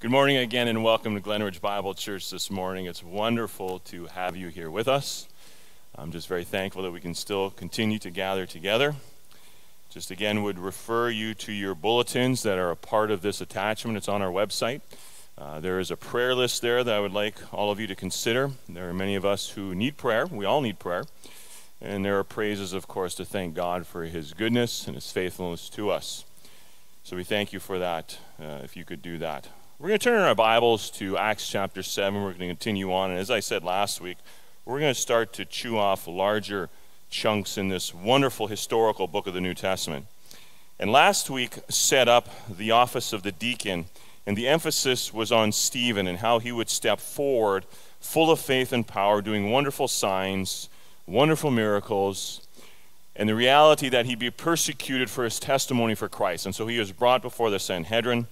Good morning again, and welcome to Glenridge Bible Church this morning. It's wonderful to have you here with us. I'm just very thankful that we can still continue to gather together. Just again, would refer you to your bulletins that are a part of this attachment. It's on our website. Uh, there is a prayer list there that I would like all of you to consider. There are many of us who need prayer. We all need prayer. And there are praises, of course, to thank God for His goodness and His faithfulness to us. So we thank you for that, uh, if you could do that. We're going to turn our Bibles to Acts chapter 7. We're going to continue on. And as I said last week, we're going to start to chew off larger chunks in this wonderful historical book of the New Testament. And last week set up the office of the deacon, and the emphasis was on Stephen and how he would step forward full of faith and power, doing wonderful signs, wonderful miracles, and the reality that he'd be persecuted for his testimony for Christ. And so he was brought before the Sanhedrin.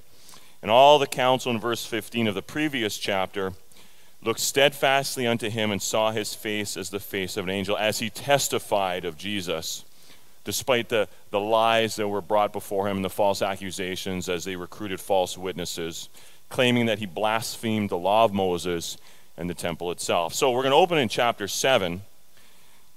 And all the council in verse 15 of the previous chapter looked steadfastly unto him and saw his face as the face of an angel as he testified of Jesus, despite the, the lies that were brought before him and the false accusations as they recruited false witnesses, claiming that he blasphemed the law of Moses and the temple itself. So we're going to open in chapter 7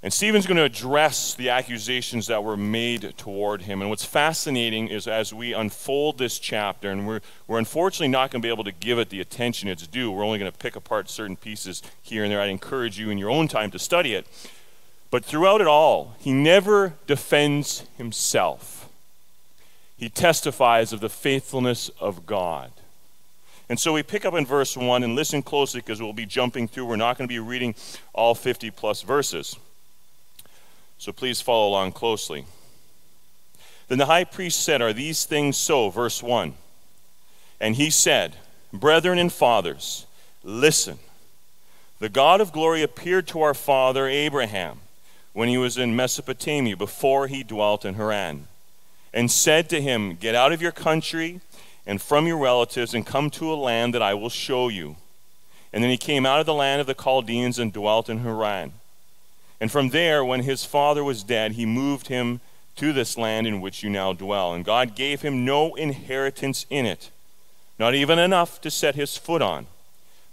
and Stephen's going to address the accusations that were made toward him. And what's fascinating is as we unfold this chapter, and we're, we're unfortunately not going to be able to give it the attention it's due, we're only going to pick apart certain pieces here and there. I'd encourage you in your own time to study it. But throughout it all, he never defends himself, he testifies of the faithfulness of God. And so we pick up in verse 1 and listen closely because we'll be jumping through. We're not going to be reading all 50 plus verses. So please follow along closely. Then the high priest said, Are these things so? Verse 1. And he said, Brethren and fathers, listen. The God of glory appeared to our father Abraham when he was in Mesopotamia before he dwelt in Haran, and said to him, Get out of your country and from your relatives and come to a land that I will show you. And then he came out of the land of the Chaldeans and dwelt in Haran. And from there, when his father was dead, he moved him to this land in which you now dwell. And God gave him no inheritance in it, not even enough to set his foot on.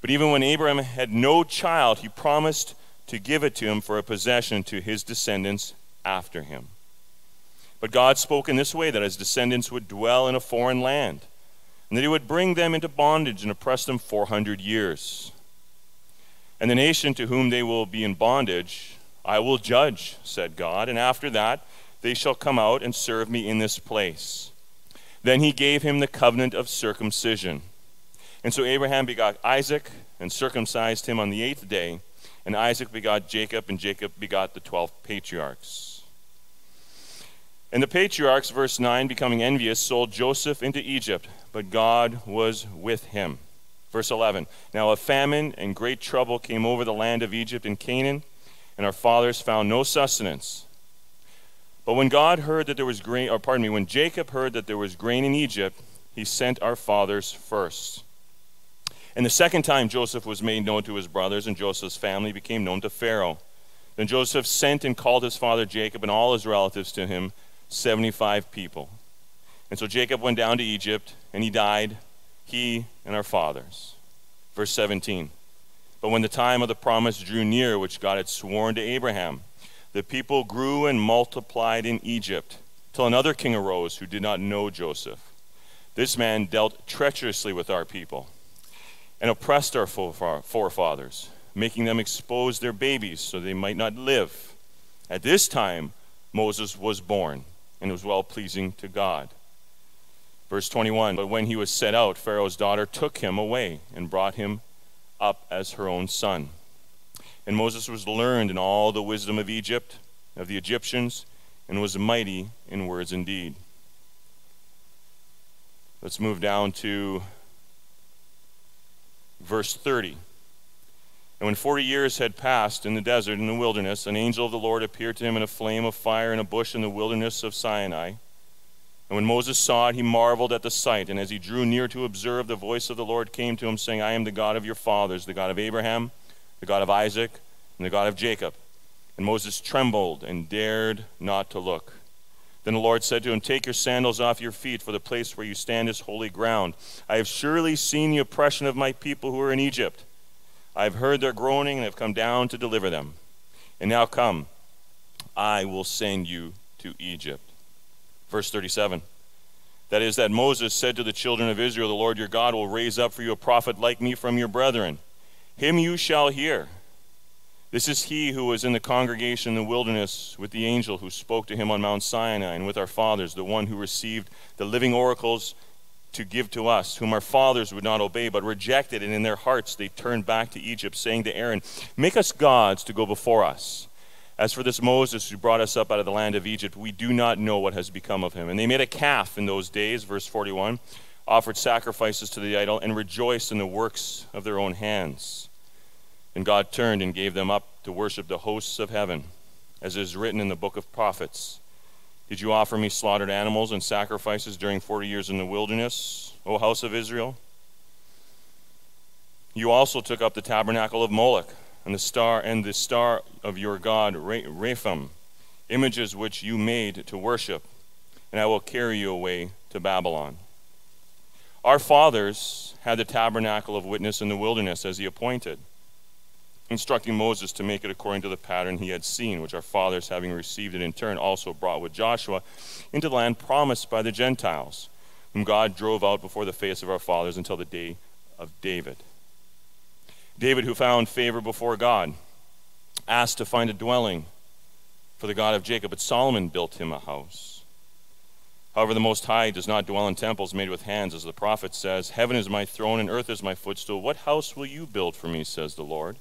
But even when Abraham had no child, he promised to give it to him for a possession to his descendants after him. But God spoke in this way that his descendants would dwell in a foreign land, and that he would bring them into bondage and oppress them 400 years. And the nation to whom they will be in bondage, I will judge, said God, and after that they shall come out and serve me in this place. Then he gave him the covenant of circumcision. And so Abraham begot Isaac and circumcised him on the eighth day, and Isaac begot Jacob, and Jacob begot the twelve patriarchs. And the patriarchs, verse 9, becoming envious, sold Joseph into Egypt, but God was with him. Verse 11 Now a famine and great trouble came over the land of Egypt and Canaan and our fathers found no sustenance. But when God heard that there was grain, or pardon me, when Jacob heard that there was grain in Egypt, he sent our fathers first. And the second time Joseph was made known to his brothers, and Joseph's family became known to Pharaoh. Then Joseph sent and called his father Jacob and all his relatives to him, 75 people. And so Jacob went down to Egypt, and he died, he and our fathers. Verse 17. But when the time of the promise drew near, which God had sworn to Abraham, the people grew and multiplied in Egypt, till another king arose who did not know Joseph. This man dealt treacherously with our people and oppressed our forefathers, making them expose their babies so they might not live. At this time, Moses was born and was well pleasing to God. Verse 21 But when he was set out, Pharaoh's daughter took him away and brought him up as her own son. And Moses was learned in all the wisdom of Egypt, of the Egyptians, and was mighty in words and deed. Let's move down to verse 30. And when forty years had passed in the desert, in the wilderness, an angel of the Lord appeared to him in a flame of fire in a bush in the wilderness of Sinai. And when Moses saw it, he marveled at the sight. And as he drew near to observe, the voice of the Lord came to him, saying, I am the God of your fathers, the God of Abraham, the God of Isaac, and the God of Jacob. And Moses trembled and dared not to look. Then the Lord said to him, Take your sandals off your feet, for the place where you stand is holy ground. I have surely seen the oppression of my people who are in Egypt. I have heard their groaning and have come down to deliver them. And now come, I will send you to Egypt. Verse 37. That is, that Moses said to the children of Israel, The Lord your God will raise up for you a prophet like me from your brethren. Him you shall hear. This is he who was in the congregation in the wilderness with the angel who spoke to him on Mount Sinai and with our fathers, the one who received the living oracles to give to us, whom our fathers would not obey, but rejected, and in their hearts they turned back to Egypt, saying to Aaron, Make us gods to go before us. As for this Moses who brought us up out of the land of Egypt, we do not know what has become of him. And they made a calf in those days, verse 41, offered sacrifices to the idol, and rejoiced in the works of their own hands. And God turned and gave them up to worship the hosts of heaven, as is written in the book of prophets. Did you offer me slaughtered animals and sacrifices during 40 years in the wilderness, O house of Israel? You also took up the tabernacle of Moloch and the star and the star of your god Rephaim, images which you made to worship, and I will carry you away to Babylon. Our fathers had the tabernacle of witness in the wilderness as he appointed instructing Moses to make it according to the pattern he had seen, which our fathers, having received it in turn, also brought with Joshua into the land promised by the Gentiles, whom God drove out before the face of our fathers until the day of David. David, who found favor before God, asked to find a dwelling for the God of Jacob, but Solomon built him a house. However, the Most High does not dwell in temples made with hands, as the prophet says, Heaven is my throne and earth is my footstool. What house will you build for me, says the Lord?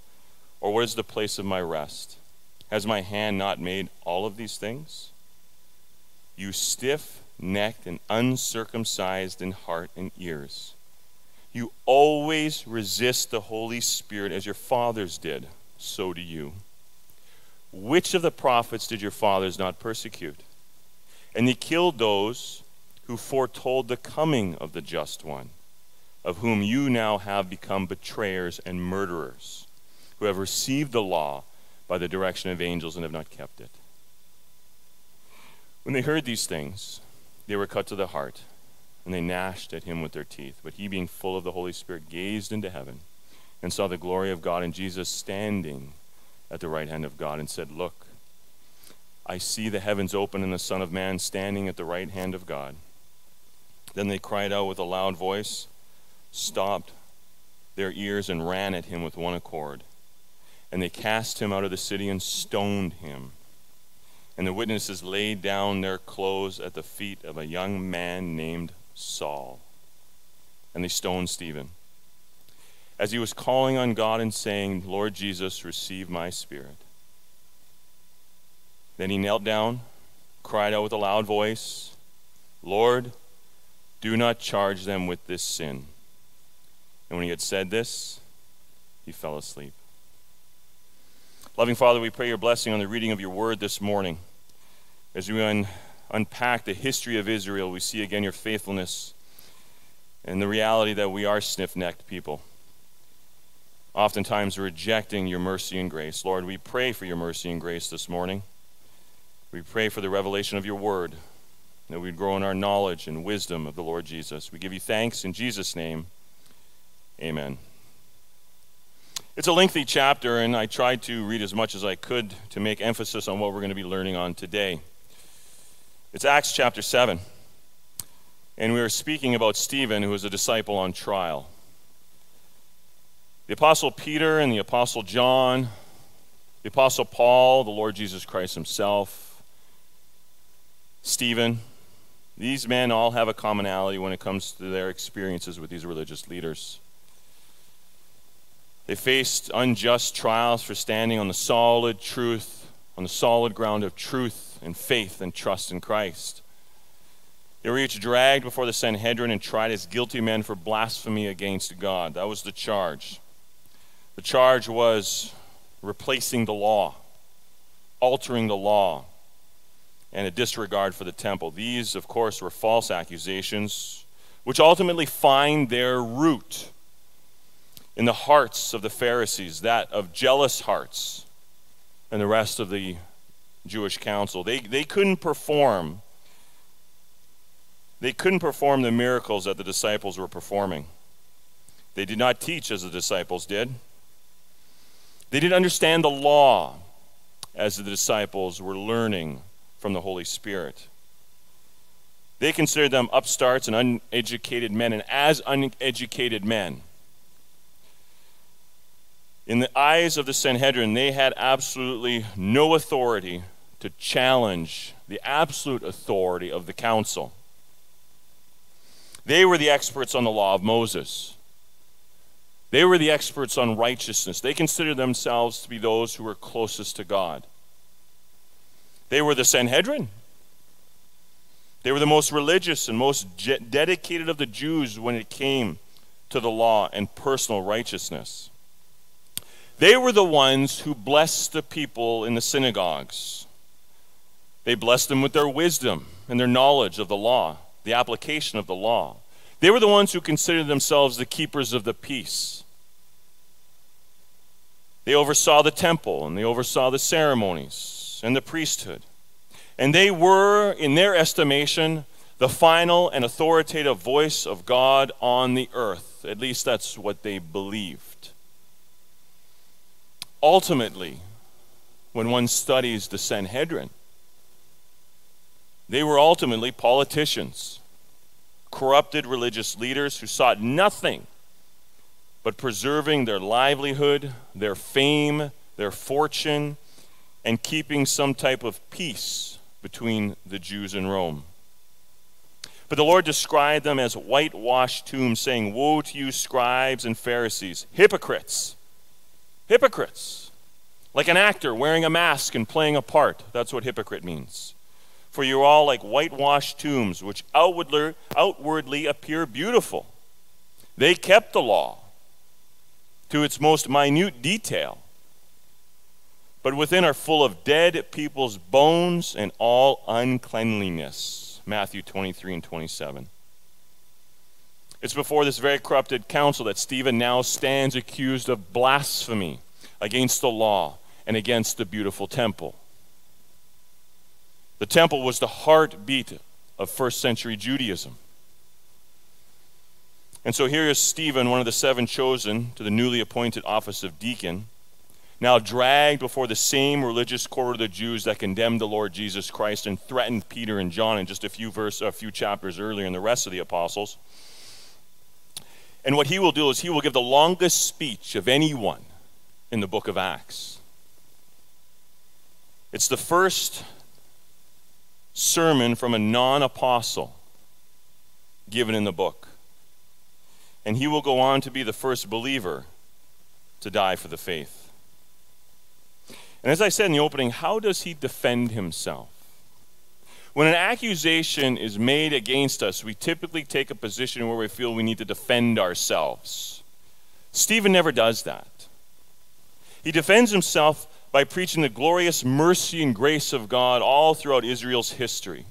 Or what is the place of my rest? Has my hand not made all of these things? You stiff necked and uncircumcised in heart and ears. You always resist the Holy Spirit as your fathers did, so do you. Which of the prophets did your fathers not persecute? And they killed those who foretold the coming of the just one, of whom you now have become betrayers and murderers who have received the law by the direction of angels and have not kept it. When they heard these things, they were cut to the heart, and they gnashed at him with their teeth. But he, being full of the Holy Spirit, gazed into heaven and saw the glory of God and Jesus standing at the right hand of God and said, Look, I see the heavens open and the Son of Man standing at the right hand of God. Then they cried out with a loud voice, stopped their ears, and ran at him with one accord. And they cast him out of the city and stoned him. And the witnesses laid down their clothes at the feet of a young man named Saul. And they stoned Stephen. As he was calling on God and saying, Lord Jesus, receive my spirit. Then he knelt down, cried out with a loud voice, Lord, do not charge them with this sin. And when he had said this, he fell asleep. Loving Father, we pray your blessing on the reading of your word this morning. As we unpack the history of Israel, we see again your faithfulness and the reality that we are stiff necked people, oftentimes rejecting your mercy and grace. Lord, we pray for your mercy and grace this morning. We pray for the revelation of your word, that we'd grow in our knowledge and wisdom of the Lord Jesus. We give you thanks in Jesus' name. Amen. It's a lengthy chapter, and I tried to read as much as I could to make emphasis on what we're going to be learning on today. It's Acts chapter 7, and we are speaking about Stephen, who was a disciple on trial. The Apostle Peter and the Apostle John, the Apostle Paul, the Lord Jesus Christ himself, Stephen, these men all have a commonality when it comes to their experiences with these religious leaders. They faced unjust trials for standing on the solid truth, on the solid ground of truth and faith and trust in Christ. They were each dragged before the Sanhedrin and tried as guilty men for blasphemy against God. That was the charge. The charge was replacing the law, altering the law, and a disregard for the temple. These, of course, were false accusations, which ultimately find their root in the hearts of the Pharisees, that of jealous hearts, and the rest of the Jewish council. They, they couldn't perform they couldn't perform the miracles that the disciples were performing. They did not teach as the disciples did. They didn't understand the law as the disciples were learning from the Holy Spirit. They considered them upstarts and uneducated men, and as uneducated men, in the eyes of the Sanhedrin, they had absolutely no authority to challenge the absolute authority of the council. They were the experts on the law of Moses. They were the experts on righteousness. They considered themselves to be those who were closest to God. They were the Sanhedrin. They were the most religious and most dedicated of the Jews when it came to the law and personal righteousness. They were the ones who blessed the people in the synagogues. They blessed them with their wisdom and their knowledge of the law, the application of the law. They were the ones who considered themselves the keepers of the peace. They oversaw the temple and they oversaw the ceremonies and the priesthood. And they were, in their estimation, the final and authoritative voice of God on the earth. At least that's what they believed. Ultimately, when one studies the Sanhedrin, they were ultimately politicians, corrupted religious leaders who sought nothing but preserving their livelihood, their fame, their fortune, and keeping some type of peace between the Jews and Rome. But the Lord described them as whitewashed tombs, saying, Woe to you, scribes and Pharisees, hypocrites! Hypocrites! Like an actor wearing a mask and playing a part. That's what hypocrite means. For you are all like whitewashed tombs, which outwardly, outwardly appear beautiful. They kept the law to its most minute detail, but within are full of dead people's bones and all uncleanliness. Matthew 23 and 27. It's before this very corrupted council that Stephen now stands accused of blasphemy against the law and against the beautiful temple. The temple was the heartbeat of first century Judaism. And so here is Stephen, one of the seven chosen to the newly appointed office of deacon, now dragged before the same religious court of the Jews that condemned the Lord Jesus Christ and threatened Peter and John in just a few verse, a few chapters earlier, and the rest of the apostles. And what he will do is he will give the longest speech of anyone in the book of Acts. It's the first sermon from a non apostle given in the book. And he will go on to be the first believer to die for the faith. And as I said in the opening, how does he defend himself? When an accusation is made against us, we typically take a position where we feel we need to defend ourselves. Stephen never does that. He defends himself by preaching the glorious mercy and grace of God all throughout Israel's history.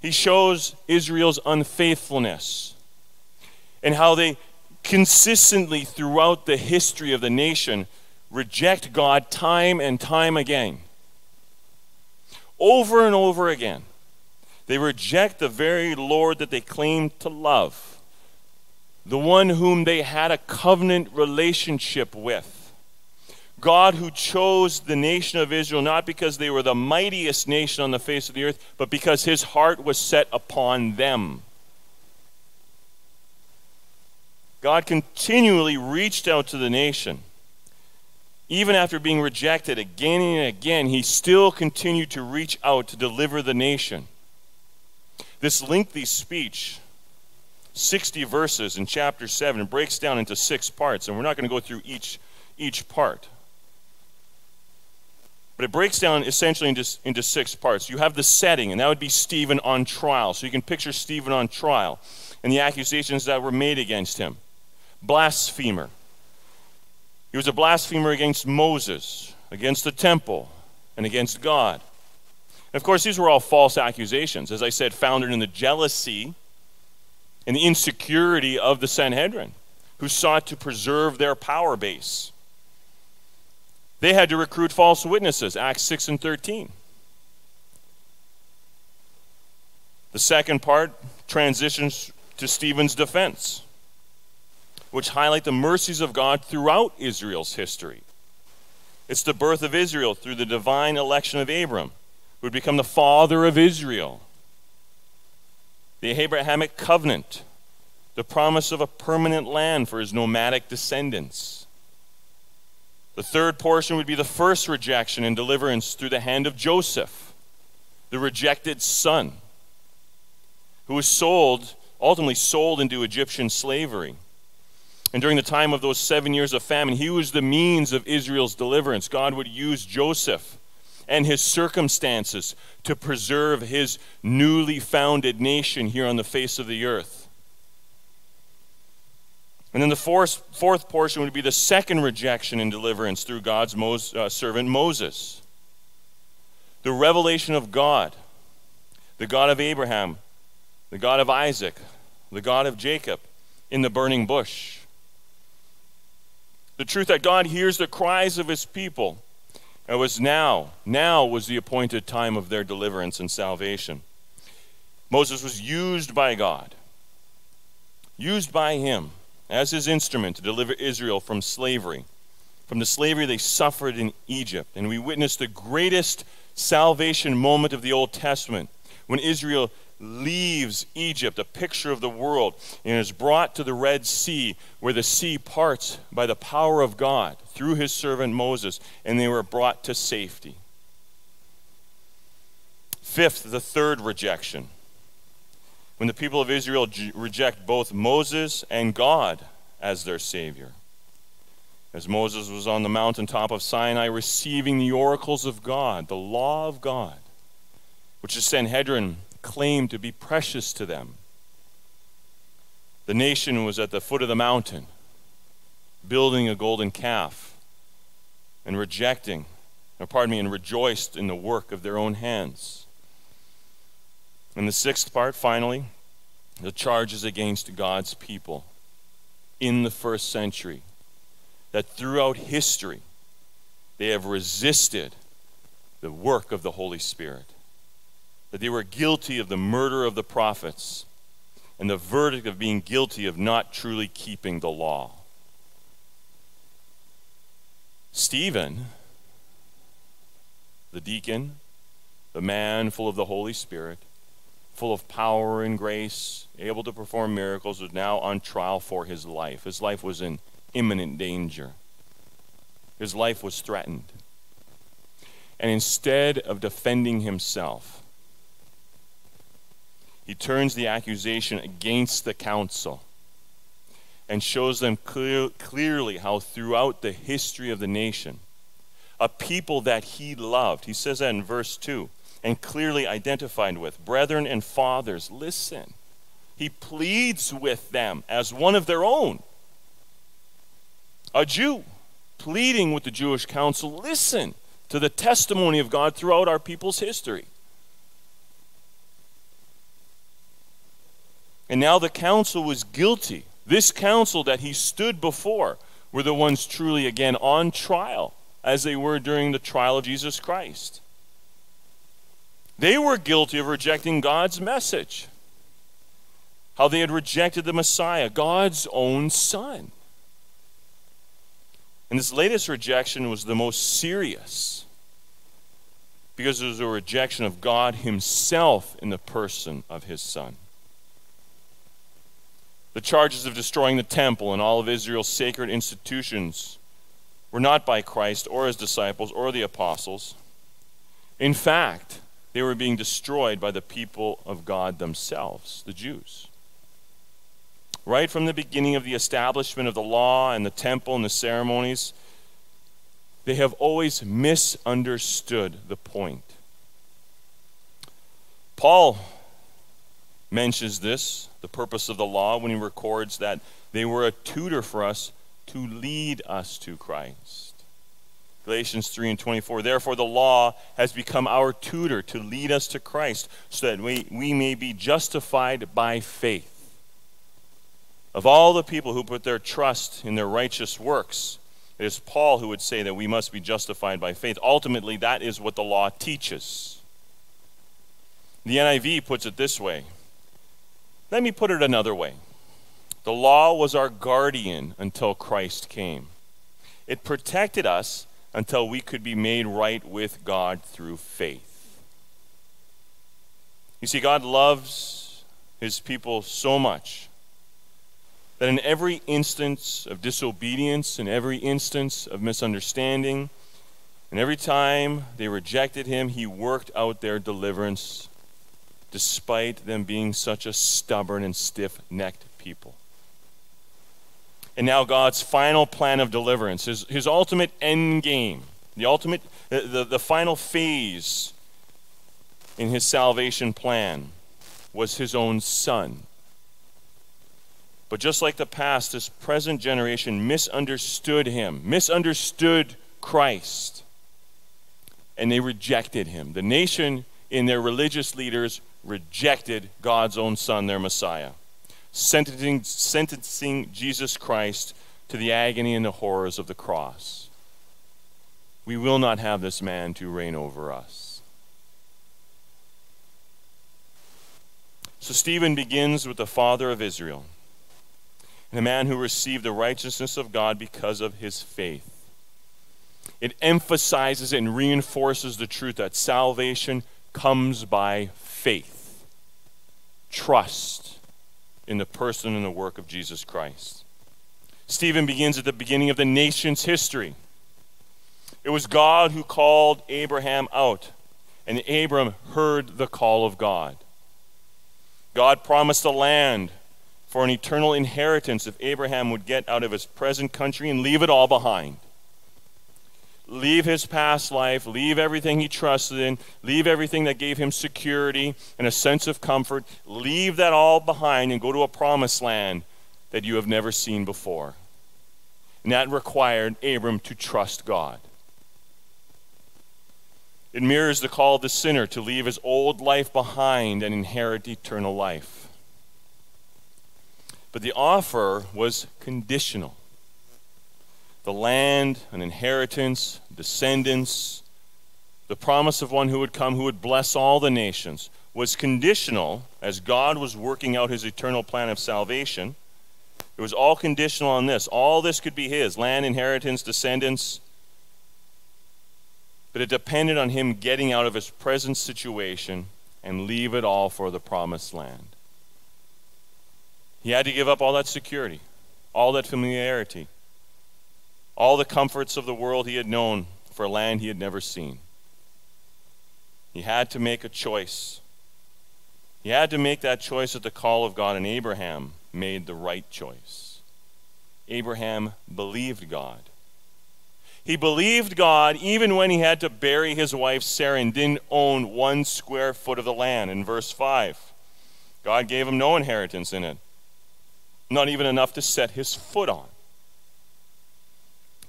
He shows Israel's unfaithfulness and how they consistently throughout the history of the nation reject God time and time again. Over and over again. They reject the very Lord that they claim to love, the one whom they had a covenant relationship with. God who chose the nation of Israel not because they were the mightiest nation on the face of the earth, but because his heart was set upon them. God continually reached out to the nation. Even after being rejected again and again, he still continued to reach out to deliver the nation. This lengthy speech, 60 verses in chapter 7, breaks down into six parts, and we're not going to go through each, each part. But it breaks down essentially into, into six parts. You have the setting, and that would be Stephen on trial. So you can picture Stephen on trial and the accusations that were made against him. Blasphemer. He was a blasphemer against Moses, against the temple, and against God. And of course, these were all false accusations, as I said, founded in the jealousy and the insecurity of the Sanhedrin, who sought to preserve their power base. They had to recruit false witnesses, Acts 6 and 13. The second part transitions to Stephen's defense, which highlight the mercies of God throughout Israel's history. It's the birth of Israel through the divine election of Abram, who would become the father of Israel. The Abrahamic covenant, the promise of a permanent land for his nomadic descendants. The third portion would be the first rejection and deliverance through the hand of Joseph, the rejected son, who was sold, ultimately sold into Egyptian slavery. And during the time of those seven years of famine, he was the means of Israel's deliverance. God would use Joseph and his circumstances to preserve his newly founded nation here on the face of the earth. And then the fourth, fourth portion would be the second rejection and deliverance through God's Mos, uh, servant Moses. The revelation of God, the God of Abraham, the God of Isaac, the God of Jacob in the burning bush. The truth that God hears the cries of his people. It was now, now was the appointed time of their deliverance and salvation. Moses was used by God, used by him as his instrument to deliver Israel from slavery, from the slavery they suffered in Egypt. And we witnessed the greatest salvation moment of the Old Testament when Israel leaves Egypt, a picture of the world, and is brought to the Red Sea, where the sea parts by the power of God through his servant Moses, and they were brought to safety. Fifth, the third rejection. When the people of Israel reject both Moses and God as their Savior. As Moses was on the mountaintop of Sinai receiving the oracles of God, the law of God, which the Sanhedrin claimed to be precious to them. The nation was at the foot of the mountain, building a golden calf and rejecting, or pardon me, and rejoiced in the work of their own hands. And the sixth part, finally, the charges against God's people in the first century. That throughout history, they have resisted the work of the Holy Spirit that they were guilty of the murder of the prophets and the verdict of being guilty of not truly keeping the law. Stephen, the deacon, the man full of the Holy Spirit, full of power and grace, able to perform miracles, was now on trial for his life. His life was in imminent danger, his life was threatened. And instead of defending himself, he turns the accusation against the council and shows them clear, clearly how throughout the history of the nation, a people that he loved, he says that in verse 2, and clearly identified with, brethren and fathers, listen. He pleads with them as one of their own. A Jew pleading with the Jewish council, listen to the testimony of God throughout our people's history. And now the council was guilty. This council that he stood before were the ones truly, again, on trial, as they were during the trial of Jesus Christ. They were guilty of rejecting God's message. How they had rejected the Messiah, God's own Son. And this latest rejection was the most serious because it was a rejection of God Himself in the person of His Son. The charges of destroying the temple and all of Israel's sacred institutions were not by Christ or his disciples or the apostles. In fact, they were being destroyed by the people of God themselves, the Jews. Right from the beginning of the establishment of the law and the temple and the ceremonies, they have always misunderstood the point. Paul mentions this, the purpose of the law, when he records that they were a tutor for us to lead us to Christ. Galatians 3 and 24. Therefore, the law has become our tutor to lead us to Christ, so that we, we may be justified by faith. Of all the people who put their trust in their righteous works, it is Paul who would say that we must be justified by faith. Ultimately, that is what the law teaches. The NIV puts it this way. Let me put it another way. The law was our guardian until Christ came. It protected us until we could be made right with God through faith. You see, God loves his people so much that in every instance of disobedience, in every instance of misunderstanding, and every time they rejected him, he worked out their deliverance despite them being such a stubborn and stiff necked people. And now God's final plan of deliverance, his, his ultimate end game, the ultimate, the, the, final phase in his salvation plan was his own son. But just like the past, this present generation misunderstood him, misunderstood Christ, and they rejected him. The nation in their religious leaders rejected God's own son, their Messiah, sentencing, sentencing Jesus Christ to the agony and the horrors of the cross. We will not have this man to reign over us. So Stephen begins with the father of Israel and a man who received the righteousness of God because of his faith. It emphasizes and reinforces the truth that salvation comes by faith, trust in the person and the work of Jesus Christ. Stephen begins at the beginning of the nation's history. It was God who called Abraham out, and Abram heard the call of God. God promised a land for an eternal inheritance if Abraham would get out of his present country and leave it all behind. Leave his past life, leave everything he trusted in, leave everything that gave him security and a sense of comfort, leave that all behind and go to a promised land that you have never seen before. And that required Abram to trust God. It mirrors the call of the sinner to leave his old life behind and inherit eternal life. But the offer was conditional. The land, an inheritance, descendants, the promise of one who would come who would bless all the nations was conditional as God was working out his eternal plan of salvation. It was all conditional on this. All this could be his land, inheritance, descendants. But it depended on him getting out of his present situation and leave it all for the promised land. He had to give up all that security, all that familiarity, all the comforts of the world he had known for a land he had never seen. He had to make a choice. He had to make that choice at the call of God, and Abraham made the right choice. Abraham believed God. He believed God even when he had to bury his wife Sarah and didn't own one square foot of the land. In verse 5, God gave him no inheritance in it not even enough to set his foot on.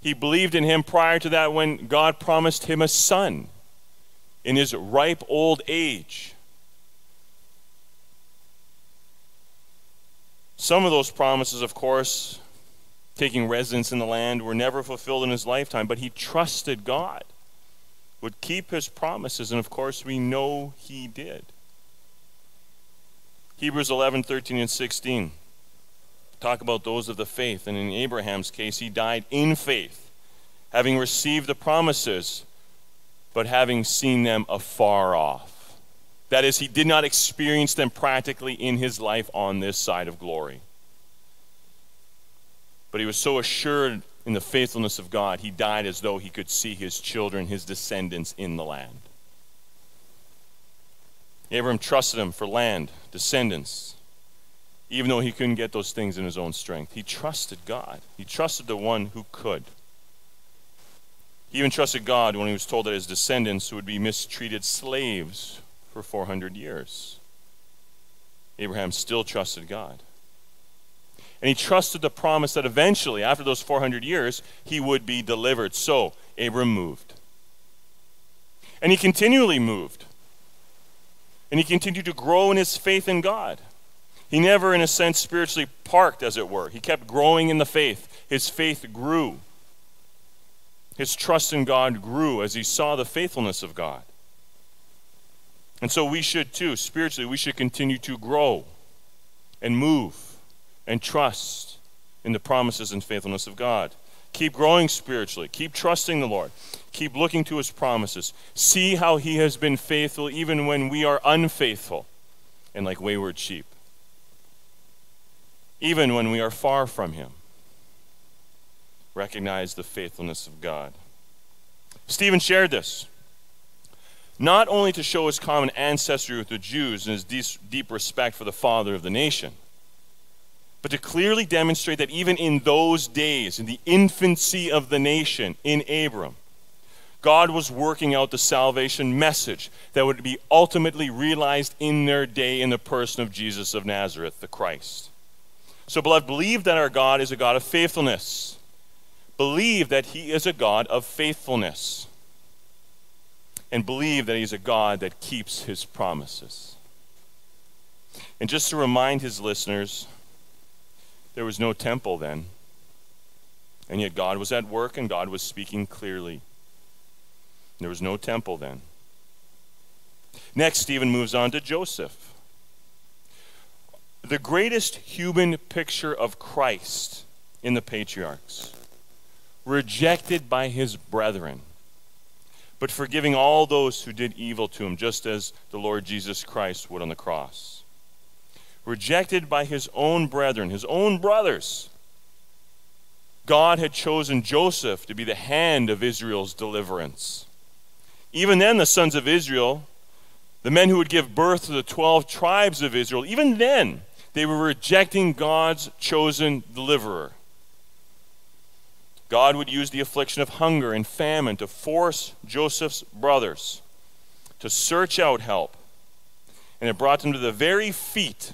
He believed in him prior to that when God promised him a son in his ripe old age. Some of those promises, of course, taking residence in the land, were never fulfilled in his lifetime, but he trusted God would keep his promises, and of course, we know he did. Hebrews 11, 13, and 16 talk about those of the faith. And in Abraham's case, he died in faith, having received the promises, but having seen them afar off. That is, he did not experience them practically in his life on this side of glory. But he was so assured in the faithfulness of God, he died as though he could see his children, his descendants in the land. Abram trusted him for land, descendants, even though he couldn't get those things in his own strength. He trusted God, he trusted the one who could. He even trusted God when he was told that his descendants would be mistreated slaves for 400 years. Abraham still trusted God. And he trusted the promise that eventually, after those 400 years, he would be delivered. So, Abram moved. And he continually moved. And he continued to grow in his faith in God. He never, in a sense, spiritually parked, as it were. He kept growing in the faith. His faith grew. His trust in God grew as he saw the faithfulness of God. And so we should too, spiritually, we should continue to grow and move and trust in the promises and faithfulness of God. Keep growing spiritually. Keep trusting the Lord. Keep looking to his promises. See how he has been faithful even when we are unfaithful and like wayward sheep. Even when we are far from him. Recognize the faithfulness of God. Stephen shared this not only to show his common ancestry with the Jews and his deep respect for the father of the nation, but to clearly demonstrate that even in those days, in the infancy of the nation in Abram, God was working out the salvation message that would be ultimately realized in their day in the person of Jesus of Nazareth, the Christ. So, beloved, believe that our God is a God of faithfulness. Believe that He is a God of faithfulness and believe that He's a God that keeps His promises. And just to remind His listeners, there was no temple then. And yet God was at work and God was speaking clearly. There was no temple then. Next, Stephen moves on to Joseph. The greatest human picture of Christ in the patriarchs, rejected by his brethren but forgiving all those who did evil to him, just as the Lord Jesus Christ would on the cross. Rejected by his own brethren, his own brothers, God had chosen Joseph to be the hand of Israel's deliverance. Even then, the sons of Israel, the men who would give birth to the 12 tribes of Israel, even then, they were rejecting God's chosen deliverer. God would use the affliction of hunger and famine to force Joseph's brothers to search out help. And it brought them to the very feet,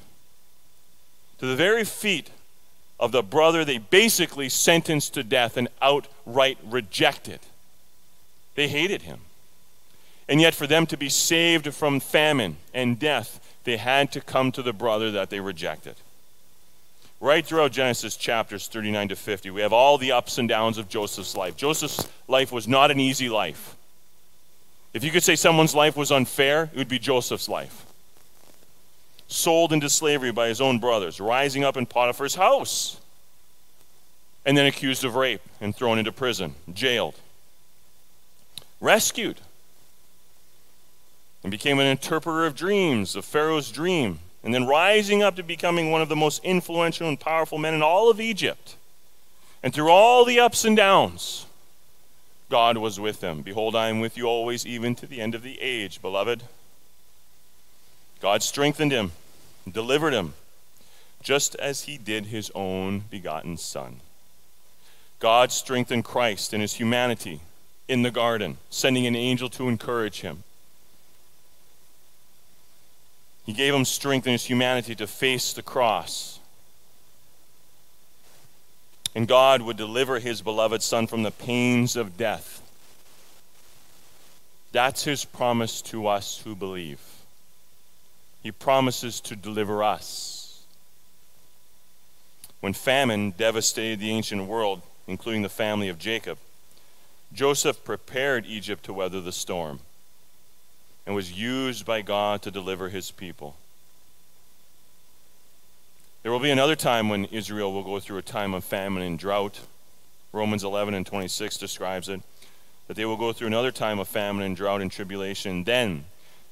to the very feet of the brother they basically sentenced to death and outright rejected. They hated him. And yet, for them to be saved from famine and death, they had to come to the brother that they rejected. Right throughout Genesis chapters 39 to 50, we have all the ups and downs of Joseph's life. Joseph's life was not an easy life. If you could say someone's life was unfair, it would be Joseph's life. Sold into slavery by his own brothers, rising up in Potiphar's house, and then accused of rape and thrown into prison, jailed. Rescued, and became an interpreter of dreams, of Pharaoh's dream, and then rising up to becoming one of the most influential and powerful men in all of Egypt. And through all the ups and downs, God was with them. Behold, I am with you always, even to the end of the age, beloved. God strengthened him, delivered him, just as he did his own begotten Son. God strengthened Christ in his humanity in the garden, sending an angel to encourage him. He gave him strength in his humanity to face the cross. And God would deliver his beloved Son from the pains of death. That's his promise to us who believe. He promises to deliver us. When famine devastated the ancient world, including the family of Jacob, Joseph prepared Egypt to weather the storm and was used by God to deliver his people. There will be another time when Israel will go through a time of famine and drought. Romans 11 and 26 describes it. That they will go through another time of famine and drought and tribulation. Then,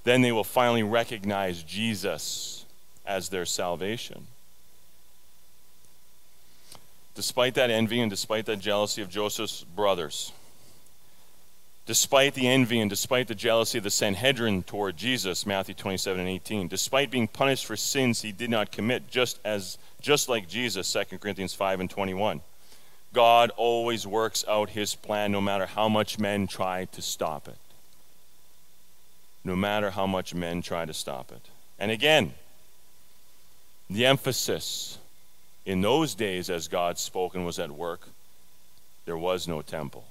then they will finally recognize Jesus as their salvation. Despite that envy and despite that jealousy of Joseph's brothers, despite the envy and despite the jealousy of the Sanhedrin toward Jesus, Matthew 27 and 18, despite being punished for sins he did not commit, just as just like Jesus, 2 Corinthians 5 and 21. God always works out his plan no matter how much men try to stop it. No matter how much men try to stop it. And again, the emphasis in those days as God spoken was at work, there was no temple.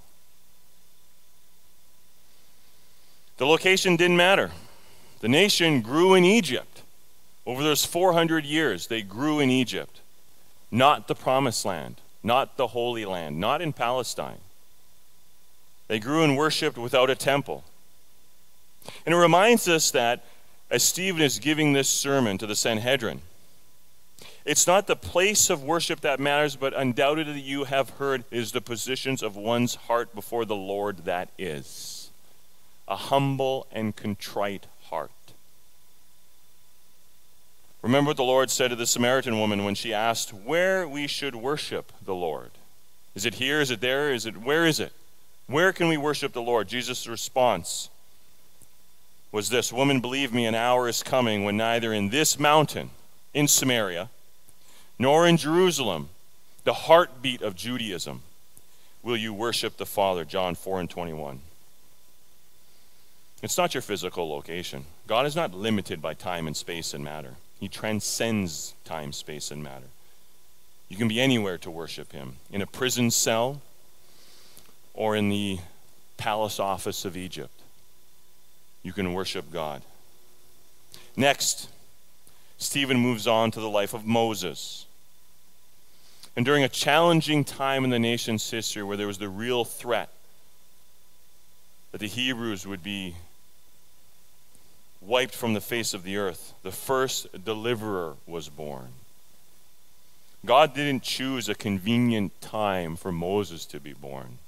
The location didn't matter. The nation grew in Egypt. Over those 400 years, they grew in Egypt, not the promised land, not the Holy Land, not in Palestine. They grew and worshiped without a temple. And it reminds us that as Stephen is giving this sermon to the Sanhedrin. It's not the place of worship that matters, but undoubtedly you have heard is the positions of one's heart before the Lord that is. A humble and contrite heart. Remember what the Lord said to the Samaritan woman when she asked where we should worship the Lord. Is it here? Is it there? Is it where is it? Where can we worship the Lord? Jesus' response was this Woman, believe me, an hour is coming when neither in this mountain, in Samaria, nor in Jerusalem, the heartbeat of Judaism, will you worship the Father. John 4 and 21. It's not your physical location. God is not limited by time and space and matter, He transcends time, space, and matter. You can be anywhere to worship Him in a prison cell or in the palace office of Egypt you can worship God. Next, Stephen moves on to the life of Moses. And during a challenging time in the nation's history where there was the real threat that the Hebrews would be wiped from the face of the earth, the first deliverer was born. God didn't choose a convenient time for Moses to be born.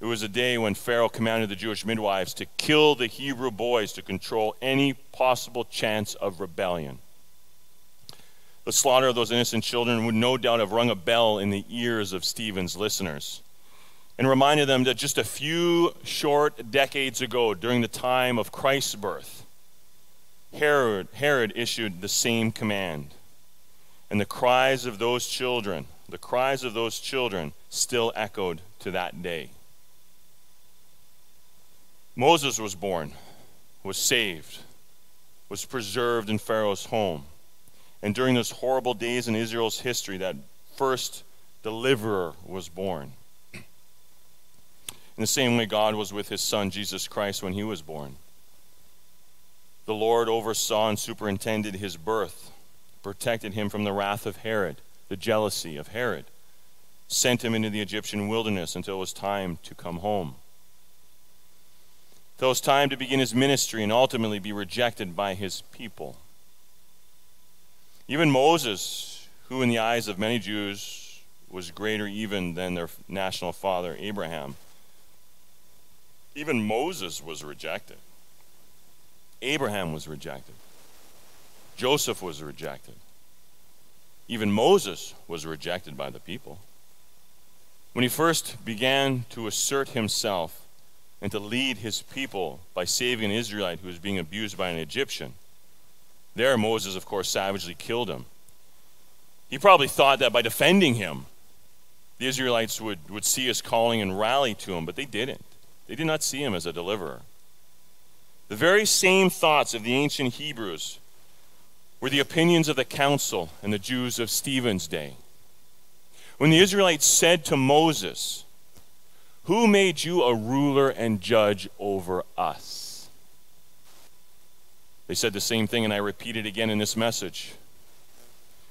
It was a day when Pharaoh commanded the Jewish midwives to kill the Hebrew boys to control any possible chance of rebellion. The slaughter of those innocent children would no doubt have rung a bell in the ears of Stephen's listeners and reminded them that just a few short decades ago, during the time of Christ's birth, Herod, Herod issued the same command. And the cries of those children, the cries of those children still echoed to that day. Moses was born, was saved, was preserved in Pharaoh's home. And during those horrible days in Israel's history, that first deliverer was born. In the same way, God was with his son, Jesus Christ, when he was born. The Lord oversaw and superintended his birth, protected him from the wrath of Herod, the jealousy of Herod, sent him into the Egyptian wilderness until it was time to come home till it was time to begin his ministry and ultimately be rejected by his people. Even Moses, who in the eyes of many Jews was greater even than their national father Abraham, even Moses was rejected. Abraham was rejected. Joseph was rejected. Even Moses was rejected by the people. When he first began to assert himself and to lead his people by saving an Israelite who was being abused by an Egyptian. There, Moses, of course, savagely killed him. He probably thought that by defending him, the Israelites would, would see his calling and rally to him, but they didn't. They did not see him as a deliverer. The very same thoughts of the ancient Hebrews were the opinions of the council and the Jews of Stephen's day. When the Israelites said to Moses, who made you a ruler and judge over us? They said the same thing, and I repeat it again in this message.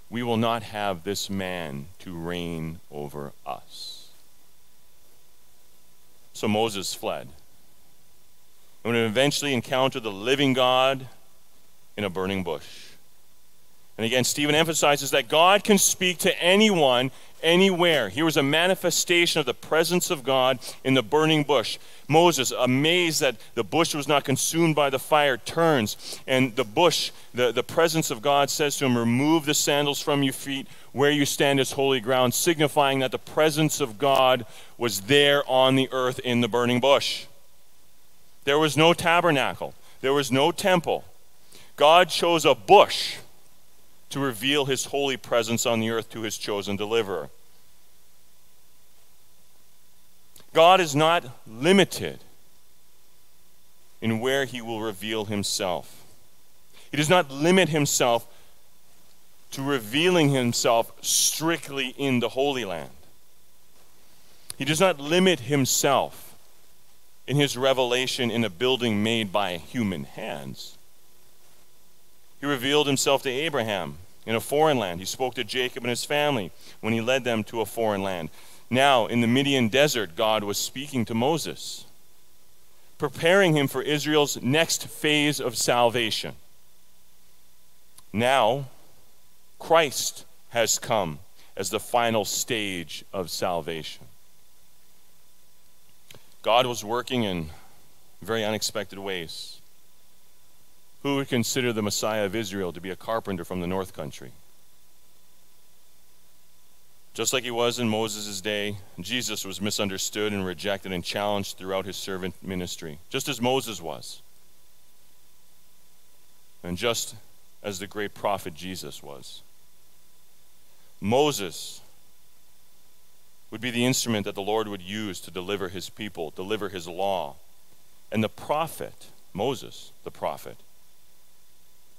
We will not have this man to reign over us. So Moses fled. And would eventually encounter the living God in a burning bush. And again, Stephen emphasizes that God can speak to anyone anywhere. Here was a manifestation of the presence of God in the burning bush. Moses, amazed that the bush was not consumed by the fire, turns, and the bush, the, the presence of God says to him, Remove the sandals from your feet. Where you stand is holy ground, signifying that the presence of God was there on the earth in the burning bush. There was no tabernacle, there was no temple. God chose a bush to reveal his holy presence on the earth to his chosen deliverer. God is not limited in where he will reveal himself. He does not limit himself to revealing himself strictly in the Holy Land. He does not limit himself in his revelation in a building made by human hands. He revealed himself to Abraham in a foreign land. He spoke to Jacob and his family when he led them to a foreign land. Now, in the Midian desert, God was speaking to Moses. preparing him for Israel's next phase of salvation. Now, Christ has come as the final stage of salvation. God was working in very unexpected ways. Who would consider the Messiah of Israel to be a carpenter from the north country? Just like he was in Moses' day, Jesus was misunderstood and rejected and challenged throughout his servant ministry, just as Moses was. And just as the great prophet Jesus was. Moses would be the instrument that the Lord would use to deliver his people, deliver his law. And the prophet, Moses, the prophet,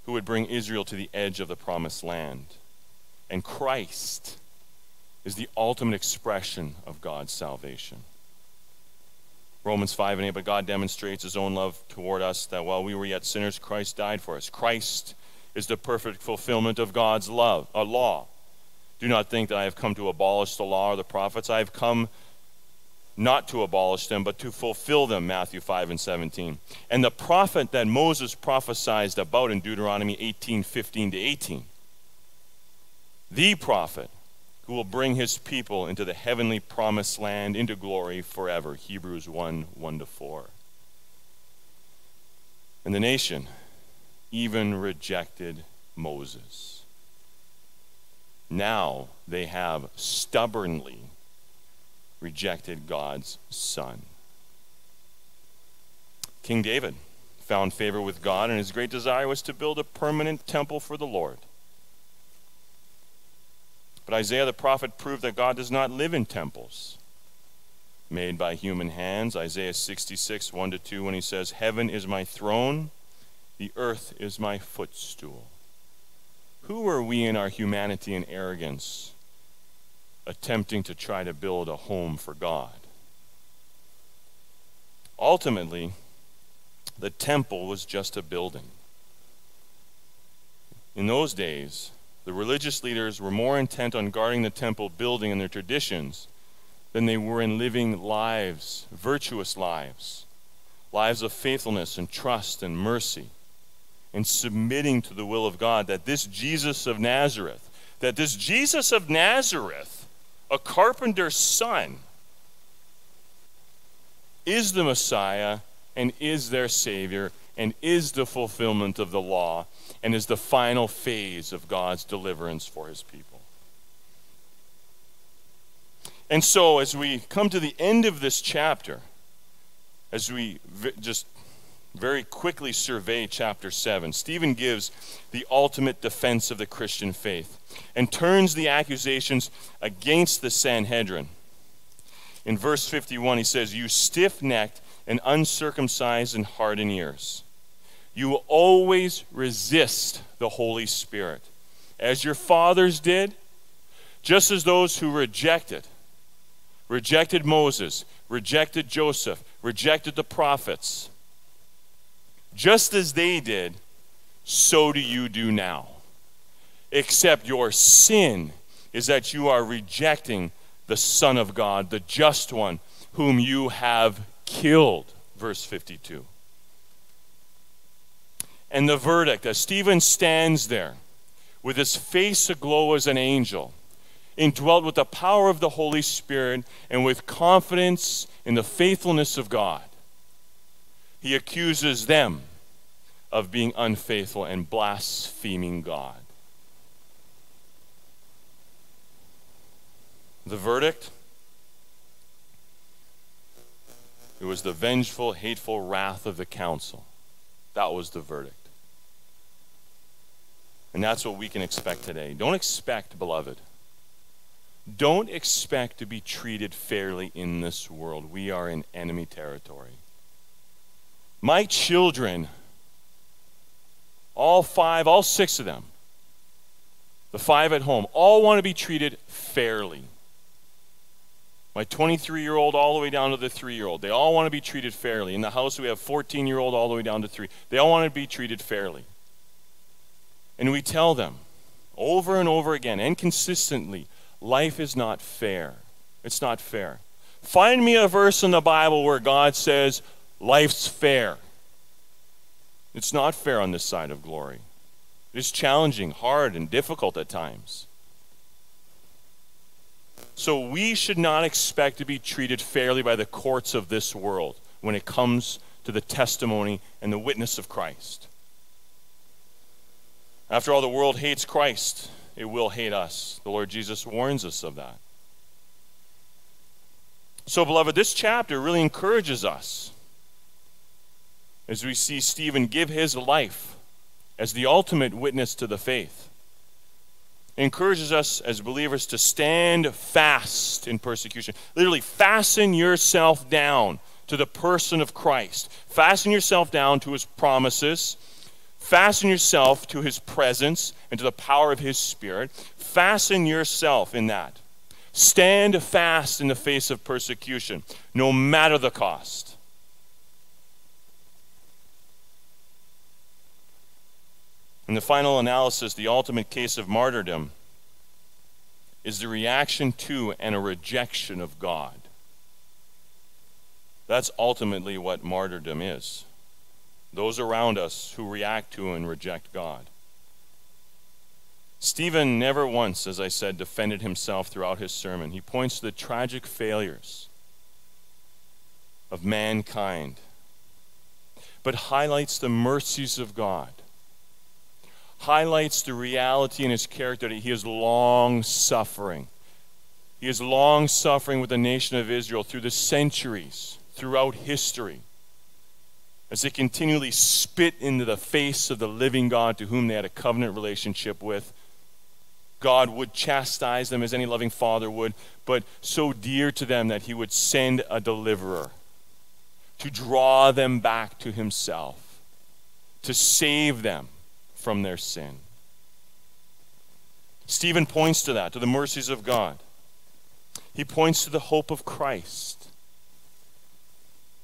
who would bring Israel to the edge of the promised land. And Christ is the ultimate expression of God's salvation. Romans 5 and 8, but God demonstrates his own love toward us that while we were yet sinners, Christ died for us. Christ is the perfect fulfillment of God's love, a law. Do not think that I have come to abolish the law or the prophets. I have come not to abolish them, but to fulfill them, Matthew 5 and 17. And the prophet that Moses prophesied about in Deuteronomy 18 15 to 18, the prophet who will bring his people into the heavenly promised land, into glory forever, Hebrews 1 1 to 4. And the nation even rejected Moses. Now they have stubbornly rejected God's Son. King David found favor with God, and his great desire was to build a permanent temple for the Lord. But Isaiah the prophet proved that God does not live in temples made by human hands. Isaiah 66, 1 to 2, when he says, Heaven is my throne, the earth is my footstool. Who are we in our humanity and arrogance attempting to try to build a home for God. Ultimately, the temple was just a building. In those days, the religious leaders were more intent on guarding the temple building and their traditions than they were in living lives, virtuous lives, lives of faithfulness and trust and mercy, and submitting to the will of God. That this Jesus of Nazareth, that this Jesus of Nazareth a carpenter's son, is the Messiah and is their Savior and is the fulfillment of the law and is the final phase of God's deliverance for his people. And so, as we come to the end of this chapter, as we just very quickly survey chapter 7, Stephen gives the ultimate defense of the Christian faith and turns the accusations against the Sanhedrin. In verse 51, he says, You stiff necked and uncircumcised in heart and ears. You will always resist the Holy Spirit, as your fathers did, just as those who rejected, rejected Moses, rejected Joseph, rejected the prophets just as they did, so do you do now. Except your sin is that you are rejecting the Son of God, the just one, whom you have killed. Verse 52. And the verdict, as Stephen stands there with his face aglow as an angel, indwelt with the power of the Holy Spirit and with confidence in the faithfulness of God, he accuses them of being unfaithful and blaspheming God. The verdict? It was the vengeful, hateful wrath of the council. That was the verdict. And that's what we can expect today. Don't expect, beloved. Don't expect to be treated fairly in this world. We are in enemy territory. My children, all five, all six of them, the five at home, all want to be treated fairly. My 23 year old, all the way down to the three year old, they all want to be treated fairly. In the house, we have 14 year old, all the way down to three. They all want to be treated fairly. And we tell them over and over again and consistently life is not fair. It's not fair. Find me a verse in the Bible where God says, life's fair. It's not fair on this side of glory. It is challenging, hard, and difficult at times. So we should not expect to be treated fairly by the courts of this world when it comes to the testimony and the witness of Christ. After all, the world hates Christ, it will hate us. The Lord Jesus warns us of that. So, beloved, this chapter really encourages us as we see Stephen give his life as the ultimate witness to the faith. It encourages us as believers to stand fast in persecution. Literally, fasten yourself down to the person of Christ. Fasten yourself down to his promises. Fasten yourself to his presence and to the power of his spirit. Fasten yourself in that. Stand fast in the face of persecution, no matter the cost. In the final analysis, the ultimate case of martyrdom is the reaction to and a rejection of God. That's ultimately what martyrdom is. Those around us who react to and reject God. Stephen never once, as I said, defended himself throughout his sermon. He points to the tragic failures of mankind, but highlights the mercies of God, highlights the reality in his character that he is long suffering. He is long suffering with the nation of Israel through the centuries, throughout history, as they continually spit into the face of the living God to whom they had a covenant relationship with God would chastise them as any loving father would, but so dear to them that he would send a deliverer to draw them back to himself, to save them from their sin. Stephen points to that, to the mercies of God. He points to the hope of Christ.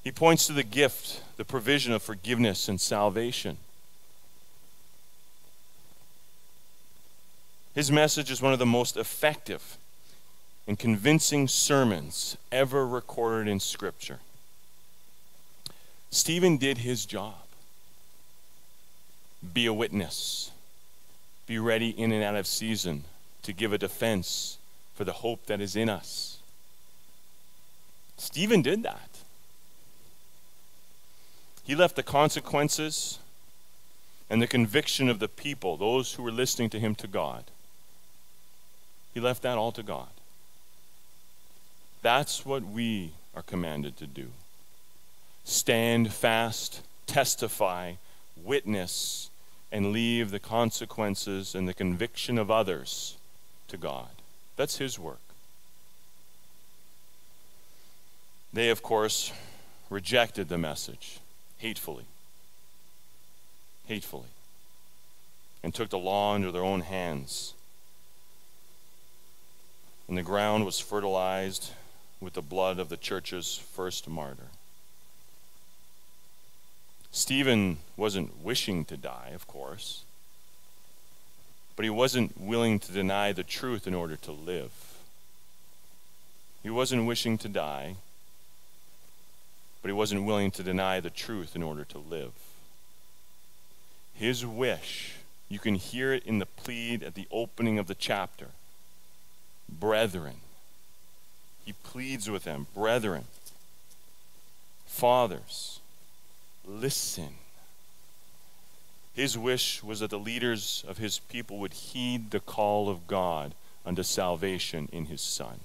He points to the gift, the provision of forgiveness and salvation. His message is one of the most effective and convincing sermons ever recorded in Scripture. Stephen did his job be a witness, be ready in and out of season to give a defense for the hope that is in us. Stephen did that. He left the consequences and the conviction of the people, those who were listening to him, to God. He left that all to God. That's what we are commanded to do stand fast, testify, witness, and leave the consequences and the conviction of others to God. That's His work. They, of course, rejected the message hatefully. Hatefully. And took the law into their own hands and the ground was fertilized with the blood of the church's first martyr. Stephen wasn't wishing to die, of course, but he wasn't willing to deny the truth in order to live. He wasn't wishing to die, but he wasn't willing to deny the truth in order to live. His wish, you can hear it in the plead at the opening of the chapter brethren. He pleads with them, brethren, fathers, listen. His wish was that the leaders of his people would heed the call of God unto salvation in his Son.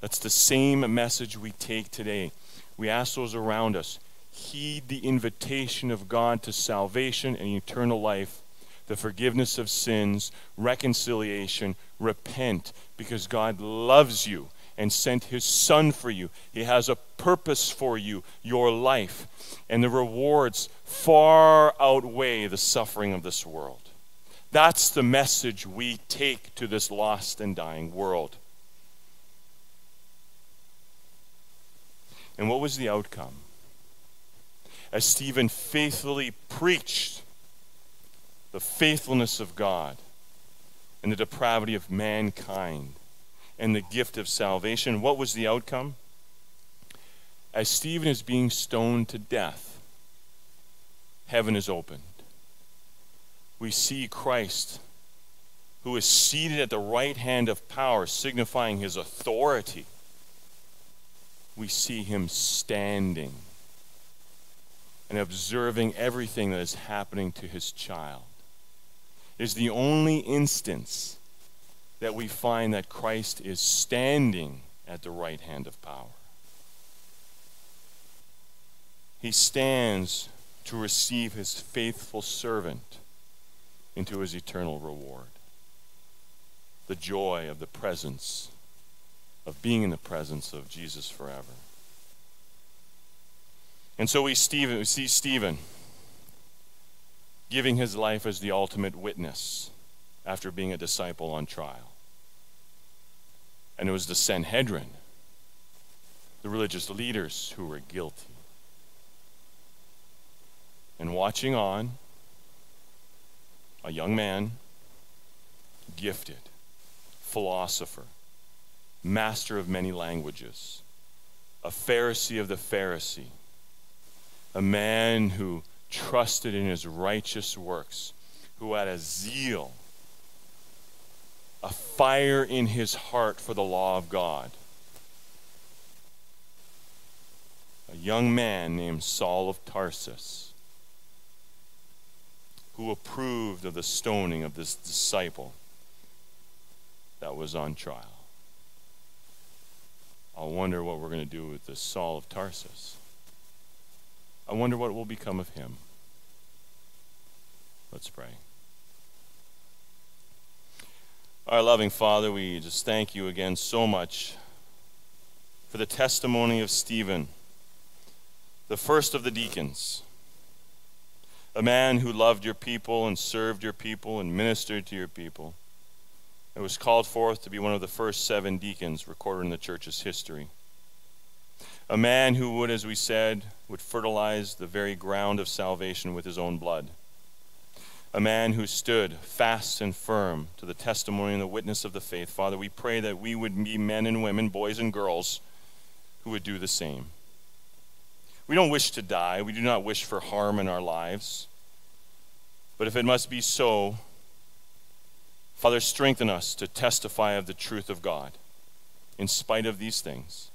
That's the same message we take today. We ask those around us heed the invitation of God to salvation and eternal life the forgiveness of sins, reconciliation, repent, because God loves you and sent his son for you. He has a purpose for you, your life, and the rewards far outweigh the suffering of this world. That's the message we take to this lost and dying world. And what was the outcome? As Stephen faithfully preached the faithfulness of God and the depravity of mankind and the gift of salvation. What was the outcome? as Stephen is being stoned to death, heaven is opened. We see Christ, who is seated at the right hand of power, signifying his authority. We see him standing and observing everything that is happening to his child. It is the only instance that we find that Christ is standing at the right hand of power. He stands to receive his faithful servant into his eternal reward. The joy of the presence, of being in the presence of Jesus forever. And so we, Stephen, we see Stephen giving his life as the ultimate witness after being a disciple on trial. And it was the Sanhedrin, the religious leaders, who were guilty. And watching on, a young man, gifted, philosopher, master of many languages, a Pharisee of the Pharisee, a man who trusted in his righteous works, who had a zeal, a fire in his heart for the law of God. A young man named Saul of Tarsus who approved of the stoning of this disciple that was on trial. I wonder what we're going to do with this Saul of Tarsus. I wonder what will become of him. Let's pray. Our loving Father, we just thank you again so much for the testimony of Stephen, the first of the deacons a man who loved your people and served your people and ministered to your people. and was called forth to be one of the first seven deacons recorded in the church's history. A man who would, as we said, would fertilize the very ground of salvation with his own blood. A man who stood fast and firm to the testimony and the witness of the faith. Father, we pray that we would be men and women, boys and girls, who would do the same. We don't wish to die. We do not wish for harm in our lives. But if it must be so, Father, strengthen us to testify of the truth of God in spite of these things.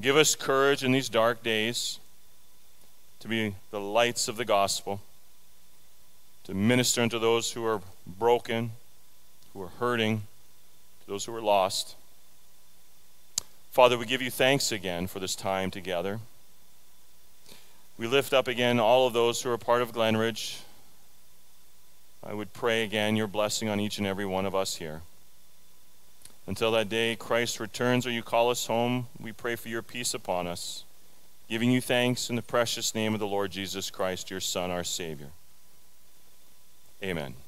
Give us courage in these dark days to be the lights of the gospel, to minister unto those who are broken, who are hurting, to those who are lost. Father, we give you thanks again for this time together. We lift up again all of those who are part of Glenridge. I would pray again your blessing on each and every one of us here. Until that day Christ returns or you call us home, we pray for your peace upon us, giving you thanks in the precious name of the Lord Jesus Christ, your Son, our Savior. Amen.